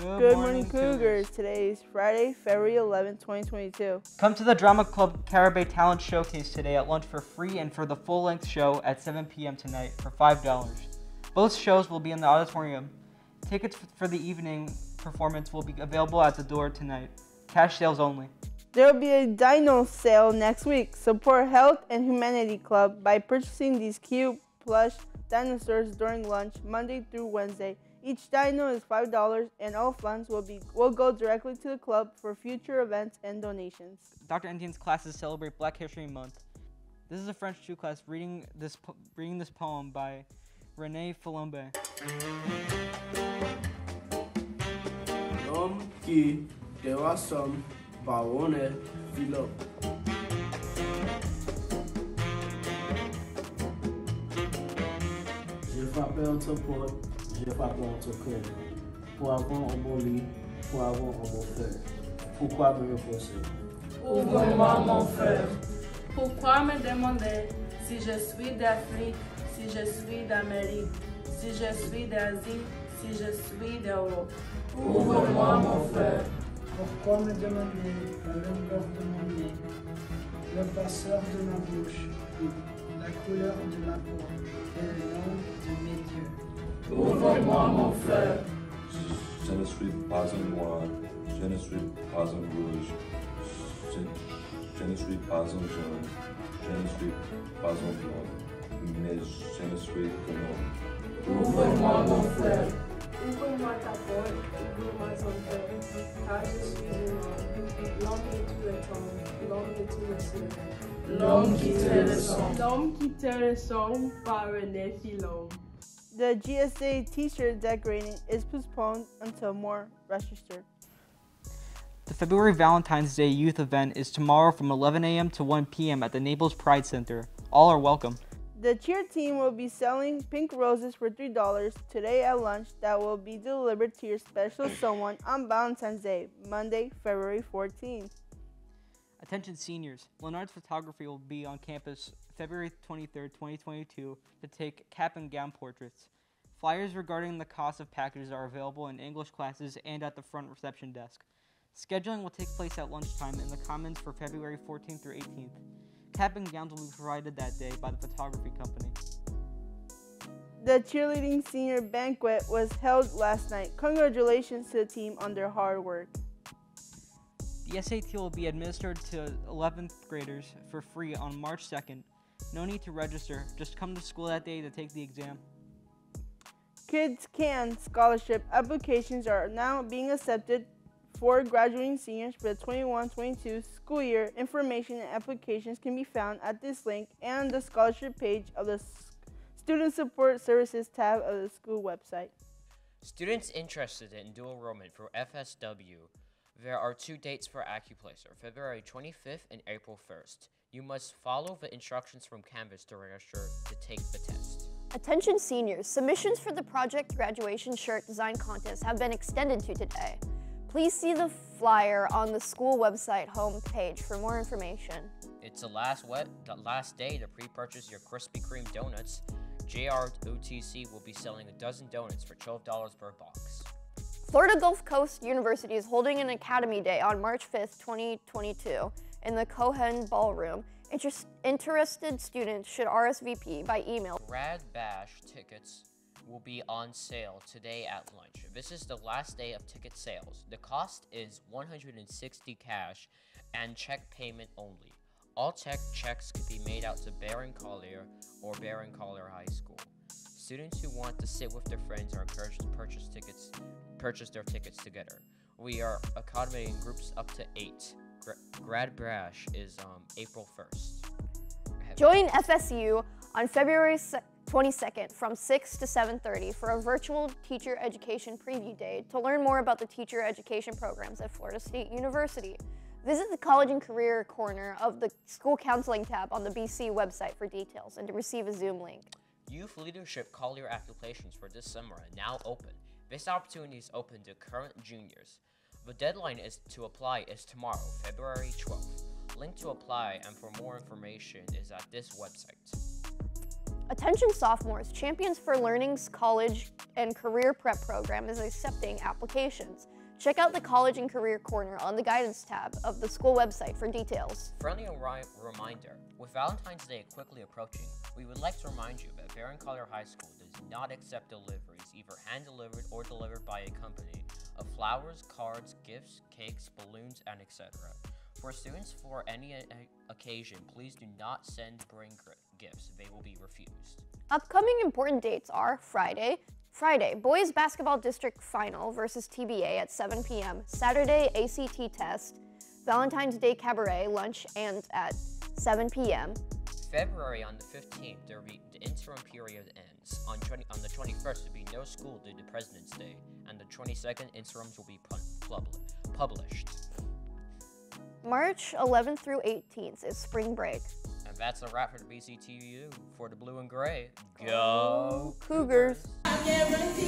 Good, Good morning, Cougars. Today is Friday, February 11, 2022. Come to the Drama Club Caribbean Talent Showcase today at lunch for free and for the full length show at 7 p.m. tonight for $5. Both shows will be in the auditorium. Tickets for the evening performance will be available at the door tonight. Cash sales only. There will be a dino sale next week. Support Health and Humanity Club by purchasing these cute plush dinosaurs during lunch Monday through Wednesday. Each dino is $5 and all funds will be will go directly to the club for future events and donations. Dr. Entienne's classes celebrate Black History Month. This is a French 2 class reading this reading this poem by René Philombe. L'homme qui te rassemble par honneur philo. Frappé en te porte, je frappé en te cœur. Pour avoir un bon lit, pour avoir un bon fer. Pourquoi me reposer? Ouvre-moi mon frère. Pourquoi me demander si je suis d'Afrique, si je suis d'Amérique, si je suis d'Asie, si je suis d'Europe? Ouvre-moi mon frère. Pourquoi me demander la longueur de mon nez, le passeur de ma bouche, la couleur de ma peau et le nom de mes yeux Ouvre-moi mon frère. Je ne suis pas un noir, je ne suis pas un rouge, je, je ne suis pas un jaune, je ne suis pas un blond, mais je ne suis qu'un homme. Ouvre-moi mon frère. Ouvre-moi ta porte, ouvre-moi ton cœur, car je suis un homme, l'homme de tous les temps, l'homme de tous les siècles. L'homme qui tait le sang. L'homme qui te le son par René Philombe. The GSA t-shirt decorating is postponed until more register. The February Valentine's Day youth event is tomorrow from 11 a.m. to 1 p.m. at the Naples Pride Center. All are welcome. The cheer team will be selling pink roses for $3 today at lunch that will be delivered to your special someone on Valentine's Day, Monday, February 14th. Attention seniors, Leonard's Photography will be on campus February 23rd, 2022 to take cap and gown portraits. Flyers regarding the cost of packages are available in English classes and at the front reception desk. Scheduling will take place at lunchtime in the Commons for February 14th through 18th. Cap and gowns will be provided that day by the photography company. The cheerleading senior banquet was held last night. Congratulations to the team on their hard work. The SAT will be administered to 11th graders for free on March 2nd. No need to register, just come to school that day to take the exam. Kids Can scholarship applications are now being accepted for graduating seniors for the 21-22 school year. Information and applications can be found at this link and the scholarship page of the Student Support Services tab of the school website. Students interested in dual enrollment for FSW, there are two dates for AccuPlacer, February 25th and April 1st. You must follow the instructions from Canvas to register to take the test. Attention seniors, submissions for the project graduation shirt design contest have been extended to today. Please see the flyer on the school website homepage for more information. It's the last wet, the last day to pre-purchase your Krispy Kreme donuts. JROTC will be selling a dozen donuts for $12 per box. Florida Gulf Coast University is holding an Academy Day on March 5th, 2022 in the Cohen Ballroom. Interest, interested students should RSVP by email. Grad Bash tickets will be on sale today at lunch. This is the last day of ticket sales. The cost is 160 cash and check payment only. All check checks can be made out to Barron Collier or Barron Collier High School. Students who want to sit with their friends are encouraged to purchase tickets, purchase their tickets together. We are accommodating groups up to eight. Gra- Grad Bash is um, April 1st. Join FSU on February 22nd from 6 to 7:30 for a virtual teacher education preview day to learn more about the teacher education programs at Florida State University. Visit the College and Career corner of the School Counseling tab on the BC website for details and to receive a Zoom link. Youth Leadership Collier applications for this summer are now open. This opportunity is open to current juniors. The deadline is to apply is tomorrow, February 12th. Link to apply and for more information is at this website. Attention sophomores, Champions for Learning's college and career prep program is accepting applications. Check out the College and Career Corner on the Guidance tab of the school website for details. Friendly reminder with Valentine's Day quickly approaching, we would like to remind you that Barron Collier High School does not accept deliveries, either hand delivered or delivered by a company, of flowers, cards, gifts, cakes, balloons, and etc. For students for any occasion, please do not send bring gifts, they will be refused. Upcoming important dates are Friday, Friday, boys basketball district final versus TBA at 7 p.m. Saturday, ACT test, Valentine's Day cabaret lunch and at 7 p.m. February, on the 15th, there will be the interim period ends. On, 20, on the 21st, there will be no school due to President's Day, and the 22nd, interims will be published. March 11th through 18th is spring break. And that's a wrap for the BCTV for the blue and gray. Go Cougars! Cougars.